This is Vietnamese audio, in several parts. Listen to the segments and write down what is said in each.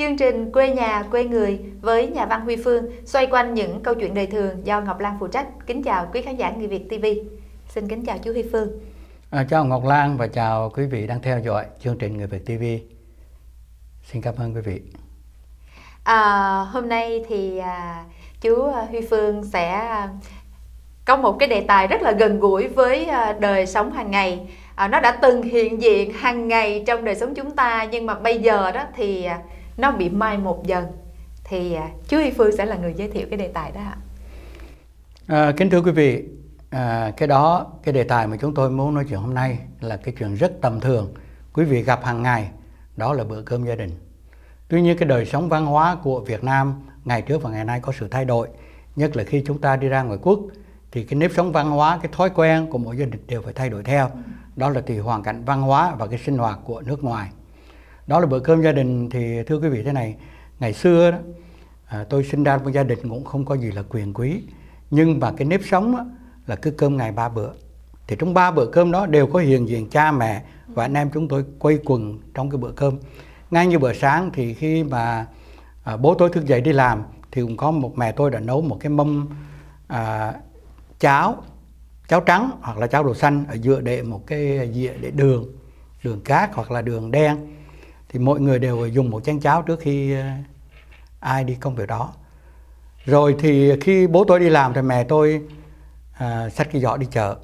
Chương trình Quê nhà, quê người với nhà văn Huy Phương xoay quanh những câu chuyện đời thường do Ngọc Lan phụ trách. Kính chào quý khán giả Người Việt TV. Xin kính chào chú Huy Phương. À, chào Ngọc Lan và chào quý vị đang theo dõi chương trình Người Việt TV. Xin cảm ơn quý vị. À, hôm nay thì à, chú Huy Phương sẽ có một cái đề tài rất là gần gũi với à, đời sống hàng ngày. À, nó đã từng hiện diện hàng ngày trong đời sống chúng ta nhưng mà bây giờ đó thì à, nó bị mai một dần thì chú Y Phương sẽ là người giới thiệu cái đề tài đó ạ. À, kính thưa quý vị, à, cái đó cái đề tài mà chúng tôi muốn nói chuyện hôm nay là cái chuyện rất tầm thường quý vị gặp hàng ngày đó là bữa cơm gia đình. Tuy nhiên cái đời sống văn hóa của Việt Nam ngày trước và ngày nay có sự thay đổi, nhất là khi chúng ta đi ra ngoài quốc thì cái nếp sống văn hóa, cái thói quen của mỗi gia đình đều phải thay đổi theo. Đó là tùy hoàn cảnh văn hóa và cái sinh hoạt của nước ngoài đó là bữa cơm gia đình thì thưa quý vị thế này. Ngày xưa đó à, tôi sinh ra một gia đình cũng không có gì là quyền quý. Nhưng mà cái nếp sống đó, là cứ cơm ngày ba bữa. Thì trong ba bữa cơm đó đều có hiện diện cha mẹ và anh em chúng tôi quây quần trong cái bữa cơm. Ngay như bữa sáng thì khi mà à, bố tôi thức dậy đi làm thì cũng có một mẹ tôi đã nấu một cái mâm à, cháo cháo trắng hoặc là cháo đồ xanh ở giữa để một cái dĩa để đường đường cát hoặc là đường đen thì mọi người đều dùng một chén cháo trước khi ờ, ai đi công việc đó. Rồi thì khi bố tôi đi làm thì mẹ tôi à, xách cái giỏ đi chợ.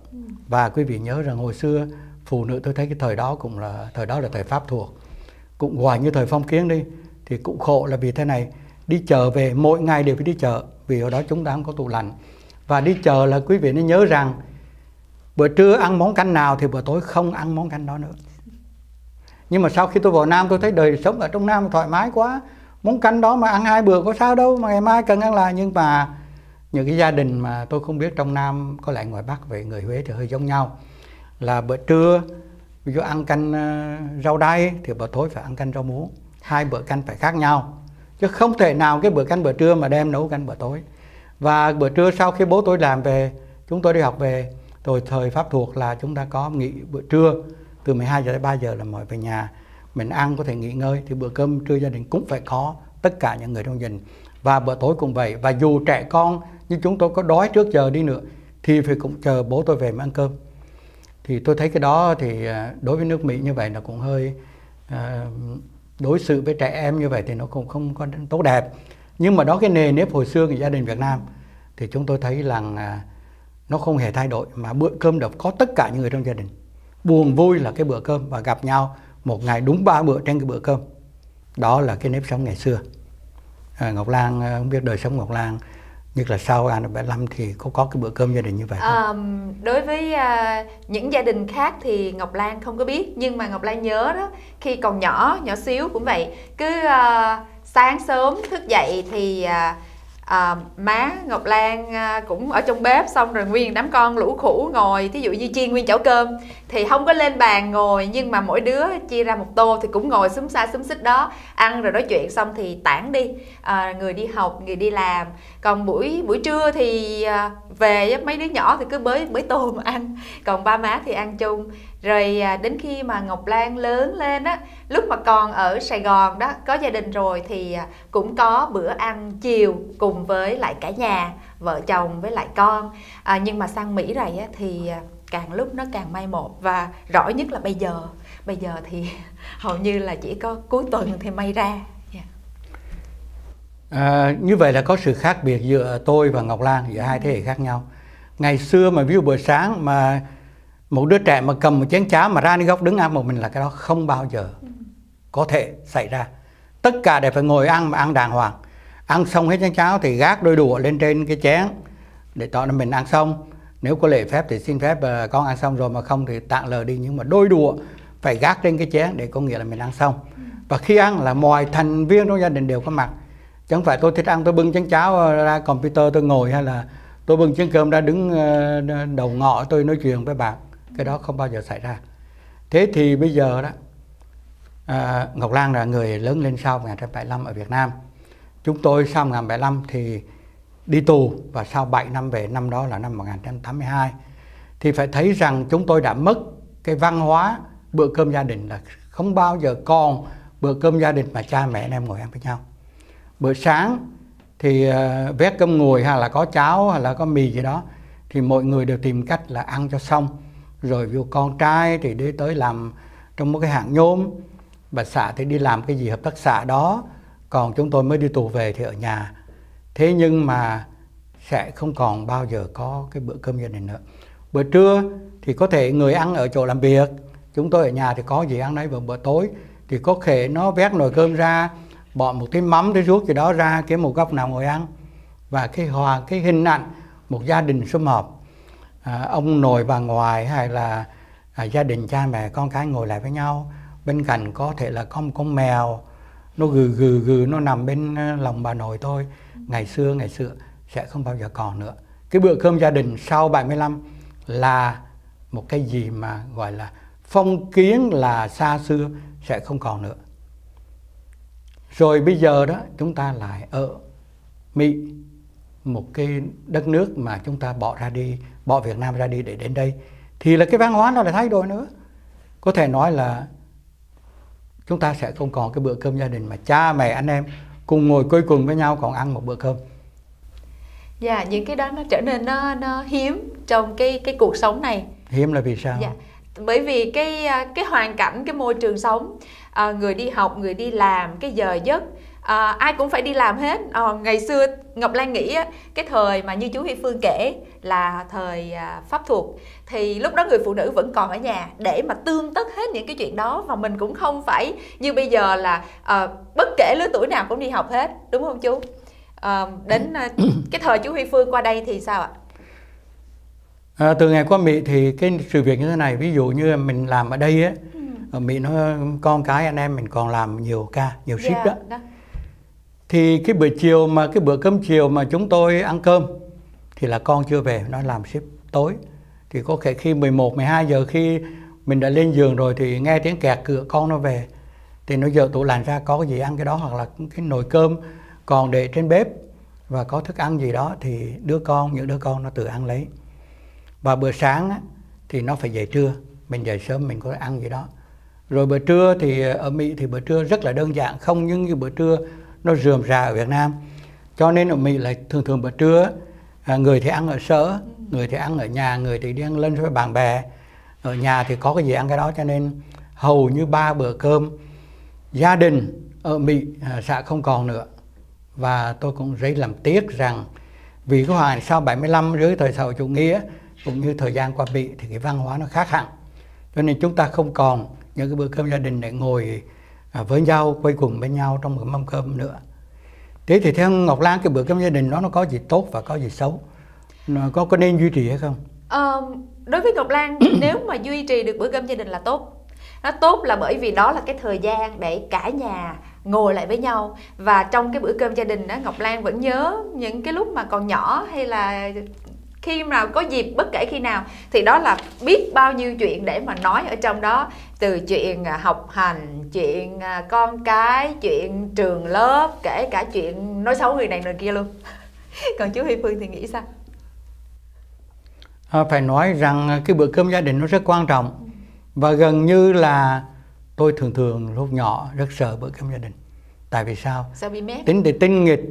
Và quý vị nhớ rằng hồi xưa phụ nữ tôi thấy cái thời đó cũng là thời đó là thời pháp thuộc. Cũng hoài như thời phong kiến đi. Thì cũng khổ là vì thế này. Đi chợ về mỗi ngày đều phải đi chợ. Vì ở đó chúng ta không có tủ lạnh. Và đi chợ là quý vị nên nhớ rằng bữa trưa ăn món canh nào thì bữa tối không ăn món canh đó nữa nhưng mà sau khi tôi vào Nam, tôi thấy đời sống ở trong Nam thoải mái quá. Món canh đó mà ăn hai bữa có sao đâu, mà ngày mai cần ăn lại. Nhưng mà những cái gia đình mà tôi không biết trong Nam, có lẽ ngoài Bắc về người Huế thì hơi giống nhau. Là bữa trưa, ví dụ ăn canh ờ, rau đay thì bữa tối phải ăn canh rau muống. Hai bữa canh phải khác nhau. Chứ không thể nào cái bữa canh bữa trưa mà đem nấu canh bữa tối. Và bữa trưa sau khi bố tôi làm về, chúng tôi đi học về, rồi thời pháp thuộc là chúng ta có nghỉ bữa trưa từ 12 giờ đến 3 giờ là mọi về nhà, mình ăn có thể nghỉ ngơi, thì bữa cơm trưa gia đình cũng phải có tất cả những người trong gia đình. Và bữa tối cũng vậy, và dù trẻ con như chúng tôi có đói trước giờ đi nữa, thì phải cũng chờ bố tôi về mới ăn cơm. Thì tôi thấy cái đó thì à, đối với nước Mỹ như vậy là cũng hơi à, đối xử với trẻ em như vậy thì nó cũng không có tốt đẹp. Nhưng mà đó cái nề nếp hồi xưa của gia đình Việt Nam, thì chúng tôi thấy rằng à, nó không hề thay đổi, mà bữa cơm được có tất cả những người trong gia đình buồn vui là cái bữa cơm và gặp nhau một ngày đúng ba bữa trên cái bữa cơm. Đó là cái nếp sống ngày xưa. À, Ngọc Lan à, không biết đời sống Ngọc Lan nhất là sau anh 75 thì có có cái bữa cơm gia đình như vậy không? À, đối với uh, những gia đình khác thì Ngọc Lan không có biết nhưng mà Ngọc Lan nhớ đó khi còn nhỏ nhỏ xíu cũng vậy. Cứ uh, sáng sớm thức dậy thì uh, à, má Ngọc Lan à, cũng ở trong bếp xong rồi nguyên đám con lũ khủ ngồi thí dụ như chiên nguyên chảo cơm. Thì không có lên bàn ngồi nhưng mà mỗi đứa chia ra một tô thì cũng ngồi xúm xa xúm xích đó. Ăn rồi nói chuyện xong thì tản đi. À, người đi học người đi làm. Còn buổi buổi trưa thì à, về mấy đứa nhỏ thì cứ bới bới tô mà ăn. Còn ba má thì ăn chung rồi à, đến khi mà Ngọc Lan lớn lên á lúc mà còn ở Sài Gòn đó có gia đình rồi thì à, cũng có bữa ăn chiều cùng với lại cả nhà vợ chồng với lại con. À, nhưng mà sang Mỹ này á, thì à, càng lúc nó càng may một. Và rõ nhất là bây giờ bây giờ thì hầu như là chỉ có cuối tuần thì may ra. Yeah. À, như vậy là có sự khác biệt giữa tôi và Ngọc Lan giữa hai thế hệ khác nhau. Ngày xưa mà ví dụ buổi sáng mà một đứa trẻ mà cầm một chén cháo mà ra đi góc đứng ăn một mình là cái đó không bao giờ có thể xảy ra. Tất cả đều phải ngồi ăn mà ăn đàng hoàng. Ăn xong hết chén cháo thì gác đôi đũa lên trên cái chén để tỏ là mình ăn xong. Nếu có lễ phép thì xin phép uh, con ăn xong rồi mà không thì tạng lờ đi. Nhưng mà đôi đũa phải gác trên cái chén để có nghĩa là mình ăn xong. Và khi ăn là mọi thành viên trong gia đình đều có mặt. Chẳng phải tôi thích ăn tôi bưng chén cháo ờ, ra computer tôi ngồi hay là tôi bưng chén cơm ra đứng uh, đầu ngõ tôi nói chuyện với bạn cái đó không bao giờ xảy ra. Thế thì bây giờ đó à, Ngọc Lan là người lớn lên sau 1975 ở Việt Nam. Chúng tôi sau 1975 thì đi tù và sau 7 năm về năm đó là năm 1982 thì phải thấy rằng chúng tôi đã mất cái văn hóa bữa cơm gia đình là không bao giờ còn bữa cơm gia đình mà cha mẹ anh em ngồi ăn với nhau. Bữa sáng thì uh, vét cơm ngồi hay là có cháo hay là có mì gì đó thì mọi người đều tìm cách là ăn cho xong rồi vô con trai thì đi tới làm trong một cái hạng nhôm bà xã thì đi làm cái gì hợp tác xã đó. Còn chúng tôi mới đi tù về thì ở nhà. Thế nhưng mà sẽ không còn bao giờ có cái bữa cơm gia đình nữa. Bữa trưa thì có thể người ăn ở chỗ làm việc. Chúng tôi ở nhà thì có gì ăn đấy vào bữa tối. Thì có thể nó vét nồi cơm ra, bỏ một tí mắm tí ruốc gì đó ra, kiếm một góc nào ngồi ăn. Và cái hòa, cái hình ảnh một gia đình sum họp à, ông nội bà ngoại hay là à, gia đình cha mẹ con cái ngồi lại với nhau bên cạnh có thể là có một con mèo nó gừ gừ gừ nó nằm bên ờ, lòng bà nội thôi. Ngày xưa ngày xưa sẽ không bao giờ còn nữa. Cái bữa cơm gia đình sau 75 là một cái gì mà gọi là phong kiến là xa xưa sẽ không còn nữa. Rồi bây giờ đó chúng ta lại ở Mỹ một cái đất nước mà chúng ta bỏ ra đi bỏ Việt Nam ra đi để đến đây. Thì là cái văn hóa nó lại thay đổi nữa. Có thể nói là chúng ta sẽ không còn cái bữa cơm gia đình mà cha mẹ anh em cùng ngồi quây quần với nhau còn ăn một bữa cơm. Dạ những cái đó nó trở nên nó nó hiếm trong cái cái cuộc sống này. Hiếm là vì sao? Dạ bởi vì cái cái hoàn cảnh cái môi trường sống à, người đi học người đi làm cái giờ giấc à, ai cũng phải đi làm hết. À, ngày xưa ngọc lan nghĩ á, cái thời mà như chú huy phương kể là thời à, pháp thuộc thì lúc đó người phụ nữ vẫn còn ở nhà để mà tương tất hết những cái chuyện đó và mình cũng không phải như bây giờ là à, bất kể lứa tuổi nào cũng đi học hết đúng không chú à, đến cái thời chú huy phương qua đây thì sao ạ à, từ ngày qua mỹ thì cái sự việc như thế này ví dụ như mình làm ở đây á ừ. ở mỹ nó con cái anh em mình còn làm nhiều ca nhiều ship yeah, dạ, đó. đó thì cái buổi chiều mà cái bữa cơm chiều mà chúng tôi ăn cơm thì là con chưa về nó làm ship tối. Thì có thể khi 11 12 giờ khi mình đã lên giường rồi thì nghe tiếng kẹt cửa con nó về. Thì nó giờ tủ lạnh ra có cái gì ăn cái đó hoặc là cái nồi cơm còn để trên bếp và có thức ăn gì đó thì đứa con những đứa con nó tự ăn lấy. Và bữa sáng á, thì nó phải dậy trưa mình dậy sớm mình có ăn gì đó. Rồi bữa trưa thì ờ, ở Mỹ thì bữa trưa rất là đơn giản không những như bữa trưa nó rườm rà ở Việt Nam. Cho nên ở Mỹ là thường thường bữa trưa à, người thì ăn ở sở người thì ăn ở nhà người thì đi ăn lên với bạn bè. Ở nhà thì có cái gì ăn cái đó cho nên hầu như ba bữa cơm gia đình ở Mỹ à, sẽ không còn nữa. Và tôi cũng rất làm tiếc rằng vì cái hoàn sau 75 dưới thời xã hội chủ nghĩa cũng như thời gian qua Mỹ thì cái văn hóa nó khác hẳn. Cho nên chúng ta không còn những cái bữa cơm gia đình để ngồi với nhau quây quần bên nhau trong một mâm cơm nữa. Thế thì theo Ngọc Lan cái bữa cơm gia đình đó nó có gì tốt và có gì xấu? Nó có có nên duy trì hay không? À, đối với Ngọc Lan nếu mà duy trì được bữa cơm gia đình là tốt. Nó tốt là bởi vì đó là cái thời gian để cả nhà ngồi lại với nhau. Và trong cái bữa cơm gia đình đó Ngọc Lan vẫn nhớ những cái lúc mà còn nhỏ hay là khi nào có dịp bất kể khi nào thì đó là biết bao nhiêu chuyện để mà nói ở trong đó. Từ chuyện à, học hành chuyện à, con cái chuyện trường lớp kể cả chuyện nói xấu người này người kia luôn. Còn chú Huy Phương thì nghĩ sao? À, phải nói rằng cái bữa cơm gia đình nó rất quan trọng. Và gần như là tôi thường thường lúc nhỏ rất sợ bữa cơm gia đình. Tại vì sao? Sao bị mét? Tính thì tinh nghịch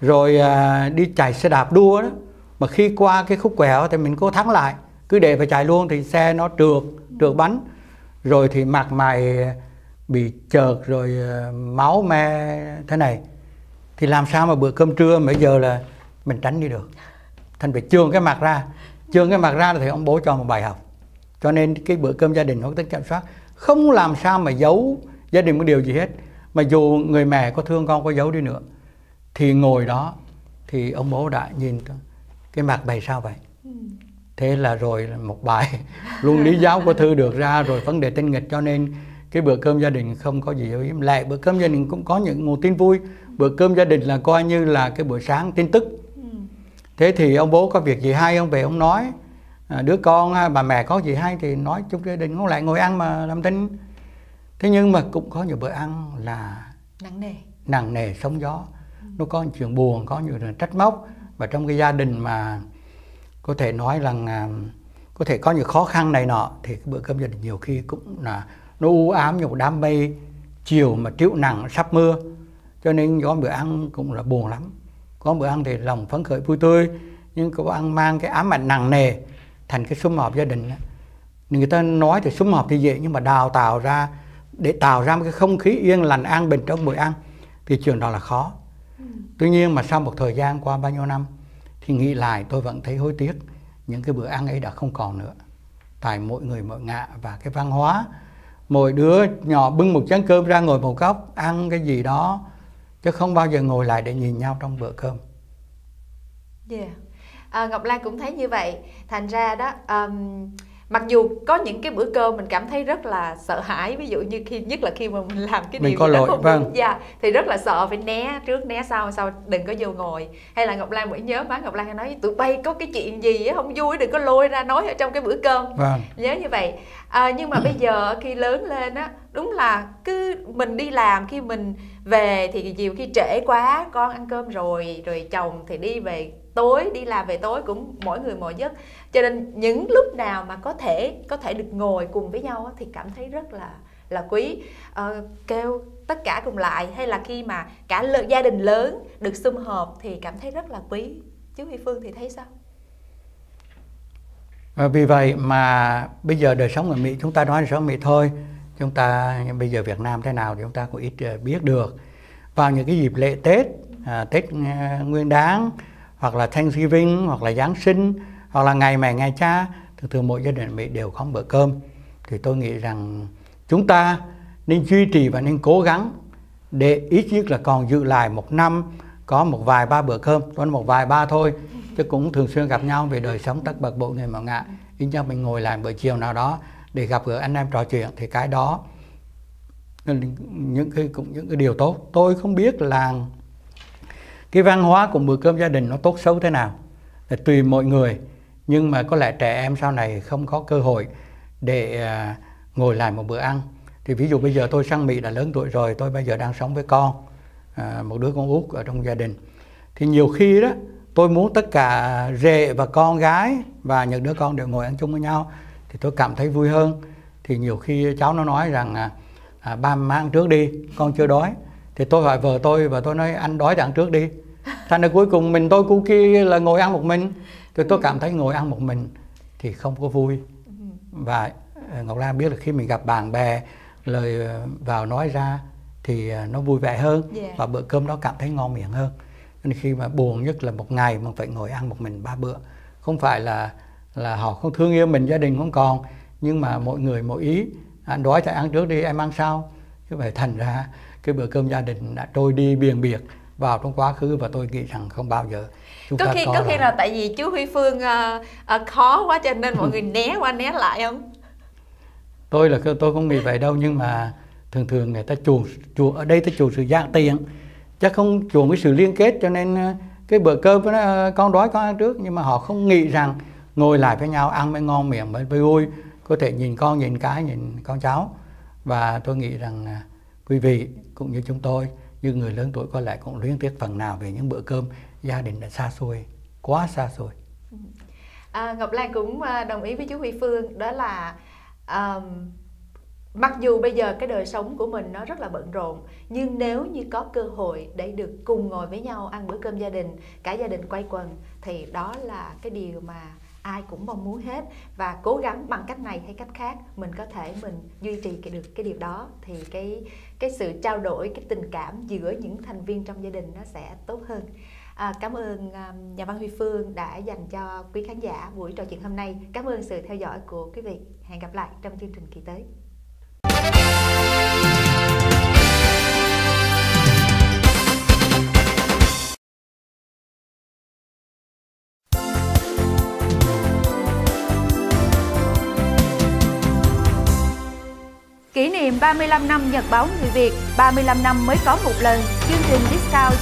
rồi à, đi chạy xe đạp đua đó mà khi qua cái khúc quẹo thì mình cố thắng lại. Cứ để phải chạy luôn thì xe nó trượt trượt bánh. Rồi thì mặt mày bị chợt rồi ờ, máu me thế này. Thì làm sao mà bữa cơm trưa bây giờ là mình tránh đi được? Thành phải trường cái mặt ra. Trường cái mặt ra thì ông bố cho một bài học. Cho nên cái bữa cơm gia đình nó tính kiểm soát không làm sao mà giấu gia đình một điều gì hết. Mà dù người mẹ có thương con, có giấu đi nữa, thì ngồi đó thì ông bố đã nhìn cái mặt bày sao vậy? Ừ. thế là rồi một bài. Luôn lý giáo của thư được ra rồi vấn đề tinh nghịch. Cho nên cái bữa cơm gia đình không có gì im lại bữa cơm gia đình cũng có những nguồn tin vui. Bữa cơm gia đình là coi như là cái bữa sáng tin tức. Ừ. thế thì ông bố có việc gì hay ông về ông nói. À, đứa con à, bà mẹ có gì hay thì nói chung gia đình. Không lại ngồi ăn mà làm tin. Thế nhưng mà cũng có nhiều bữa ăn là nặng nề. nặng nề sóng gió. Nó có chuyện buồn có chuyện trách móc và trong cái gia đình mà có thể nói rằng à, có thể có những khó khăn này nọ, thì cái bữa cơm gia đình nhiều khi cũng là nó u ám như một đám mây chiều mà triệu nặng sắp mưa. Cho nên có bữa ăn cũng là buồn lắm. Có bữa ăn thì lòng phấn khởi, vui tươi, nhưng có bữa ăn mang cái ám ảnh nặng nề thành cái sum họp gia đình người ta nói thì sum họp thì dễ, nhưng mà đào tạo ra, để tạo ra một cái không khí yên lành, an bình trong buổi ăn thì trường đó là khó tuy nhiên mà sau một thời gian qua bao nhiêu năm thì nghĩ lại tôi vẫn thấy hối tiếc những cái bữa ăn ấy đã không còn nữa tại mỗi người mỗi ngạ và cái văn hóa mỗi đứa nhỏ bưng một chén cơm ra ngồi một góc ăn cái gì đó chứ không bao giờ ngồi lại để nhìn nhau trong bữa cơm. Yeah. À, Ngọc Lan cũng thấy như vậy. Thành ra đó um, mặc dù có những cái bữa cơm mình cảm thấy rất là sợ hãi ví dụ như khi nhất là khi mà mình làm cái mình điều có lỗi, không vâng. đúng. Dạ, thì rất là sợ phải né trước né sau sau đừng có vô ngồi. Hay là ngọc lan vẫn nhớ má ngọc lan hay nói tụi bay có cái chuyện gì á không vui đừng có lôi ra nói ở trong cái bữa cơm. Vâng. nhớ như vậy. À, nhưng mà bây giờ khi lớn lên á đúng là cứ mình đi làm khi mình về thì nhiều khi trễ quá con ăn cơm rồi rồi chồng thì đi về tối đi làm về tối cũng mỗi người mỗi giấc cho nên những lúc nào mà có thể có thể được ngồi cùng với nhau thì cảm thấy rất là là quý. À, kêu tất cả cùng lại hay là khi mà cả lợi gia đình lớn được sum họp thì cảm thấy rất là quý. Chú Huy Phương thì thấy sao? À, vì vậy mà bây giờ đời sống ở Mỹ chúng ta nói đời sống ở Mỹ thôi chúng ta bây giờ Việt Nam thế nào thì chúng ta cũng ít ờ, biết được. Vào những cái dịp lễ Tết à, Tết Nguyên Đán hoặc là Thanksgiving hoặc là Giáng sinh hoặc là ngày mẹ, ngày cha thường thường mỗi gia đình Mỹ đều có một bữa cơm. Thì tôi nghĩ rằng chúng ta nên duy trì và nên cố gắng để ít nhất là còn giữ lại một năm có một vài ba bữa cơm. Có một vài ba thôi, chứ cũng thường xuyên gặp nhau về đời sống tất bật bộ người mọi ngạ ít nhất mình ngồi lại bữa chiều nào đó để gặp gỡ anh em trò chuyện, thì cái đó những cái, cũng những cái điều tốt. Tôi không biết là cái văn hóa của bữa cơm gia đình nó tốt xấu thế nào. Là tùy mọi người nhưng mà có lẽ trẻ em sau này không có cơ hội để à, ngồi lại một bữa ăn. Thì ví dụ bây giờ tôi sang Mỹ đã lớn tuổi rồi tôi bây giờ đang sống với con à, một đứa con út ở trong gia đình. Thì nhiều khi đó tôi muốn tất cả rể và con gái và những đứa con đều ngồi ăn chung với nhau thì tôi cảm thấy vui hơn. Thì nhiều khi cháu nó nói rằng à, à, ba mang trước đi con chưa đói. Thì tôi hỏi vợ tôi và tôi nói anh đói thì ăn trước đi. Thành ra cuối cùng mình tôi cu kia là ngồi ăn một mình thì tôi cảm thấy ngồi ăn một mình thì không có vui. Và ờ, Ngọc Lan biết là khi mình gặp bạn bè lời ờ, vào nói ra thì ờ, nó vui vẻ hơn yeah. và bữa cơm đó cảm thấy ngon miệng hơn. Nên khi mà buồn nhất là một ngày mà phải ngồi ăn một mình ba bữa. Không phải là là họ không thương yêu mình gia đình không còn nhưng mà mỗi người mỗi ý. Anh đói thì ăn trước đi em ăn sau. Như vậy thành ra cái bữa cơm gia đình đã trôi đi biền biệt vào trong quá khứ và tôi nghĩ rằng không bao giờ chúng có khi có, có khi là tại vì chú Huy Phương uh, uh, khó quá cho nên mọi người né qua né lại không? Tôi là tôi không nghĩ vậy đâu nhưng mà thường thường người ta chuộng chuộng ở đây ta chuộng sự gian tiền. Chắc không chuộng cái sự liên kết cho nên ờ, cái bữa cơm đó, con đói con ăn trước. Nhưng mà họ không nghĩ rằng ngồi lại với nhau ăn mới ngon miệng mới vui. Có thể nhìn con nhìn cái nhìn con cháu. Và tôi nghĩ rằng quý vị cũng như chúng tôi như người lớn tuổi có lẽ cũng luyến tiếc phần nào về những bữa cơm gia đình đã xa xôi quá xa xôi. À, Ngọc Lan cũng à, đồng ý với chú Huy Phương đó là um, mặc dù bây giờ cái đời sống của mình nó rất là bận rộn nhưng nếu như có cơ hội để được cùng ngồi với nhau ăn bữa cơm gia đình cả gia đình quay quần thì đó là cái điều mà ai cũng mong muốn hết. Và cố gắng bằng cách này hay cách khác mình có thể mình duy trì cái được cái điều đó thì cái cái sự trao đổi cái tình cảm giữa những thành viên trong gia đình nó sẽ tốt hơn. À, cảm ơn um, nhà văn Huy Phương đã dành cho quý khán giả buổi trò chuyện hôm nay. Cảm ơn sự theo dõi của quý vị. Hẹn gặp lại trong chương trình kỳ tới. Niệm 35 năm Nhật báo người Việt, 35 năm mới có một lần, chương trình discount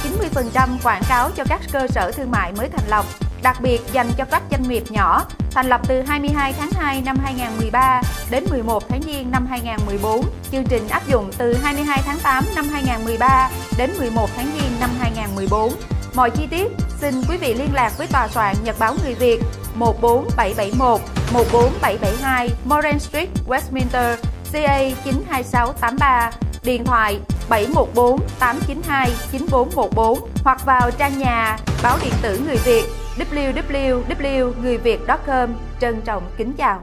90% quảng cáo cho các cơ sở thương mại mới thành lập đặc biệt dành cho các doanh nghiệp nhỏ, thành lập từ 22 tháng 2 năm 2013 đến 11 tháng Giêng năm 2014. Chương trình áp dụng từ 22 tháng 8 năm 2013 đến 11 tháng Giêng năm 2014. Mọi chi tiết, xin quý vị liên lạc với tòa soạn Nhật báo Người Việt 14771 14772 Moran Street, Westminster, CA 92683, điện thoại 714 892 9414 hoặc vào trang nhà báo điện tử Người Việt www.ngườiviet.com. Trân trọng kính chào.